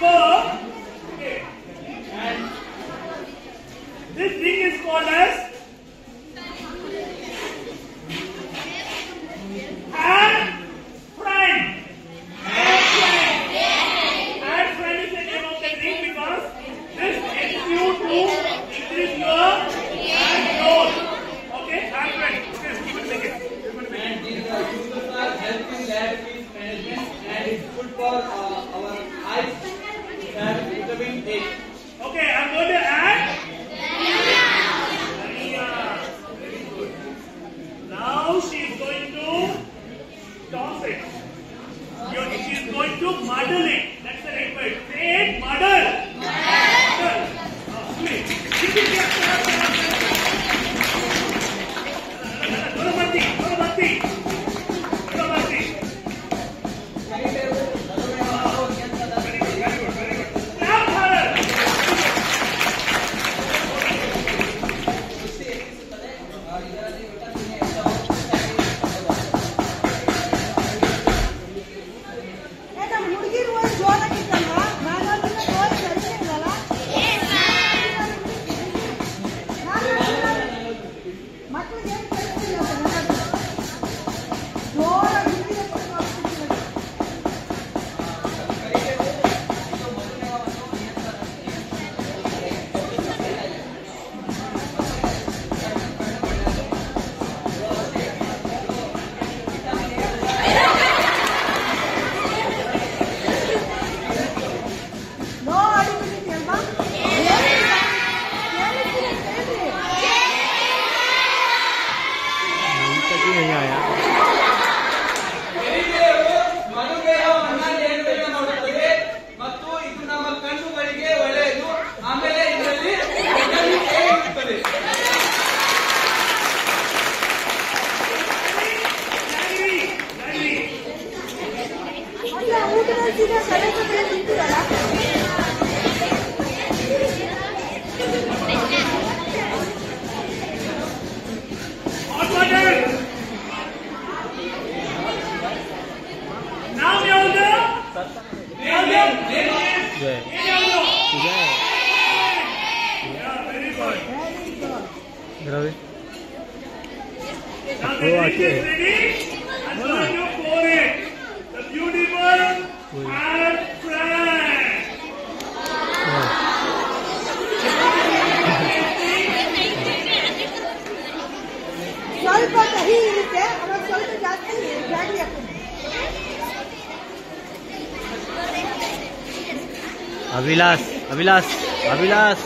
prepare. Okay. And this thing is called as. Hair friend is the name of because this helps you your growth. Okay, friend. Okay, keep it like it. And these uh, tools are helping management and it's good for uh, Okay, I'm going to add. mất the drink is ready. I'm going to pour it. The beautiful and. ಸ್ವಲ್ಪ ಕಹಿ ಇರುತ್ತೆ ಅವಾಗ ಸ್ವಲ್ಪ ಜಾಸ್ತಿ ಜಾಡಿ ಹಾಕ್ತೀನಿ अभिलाष अभिलाष अभिलाष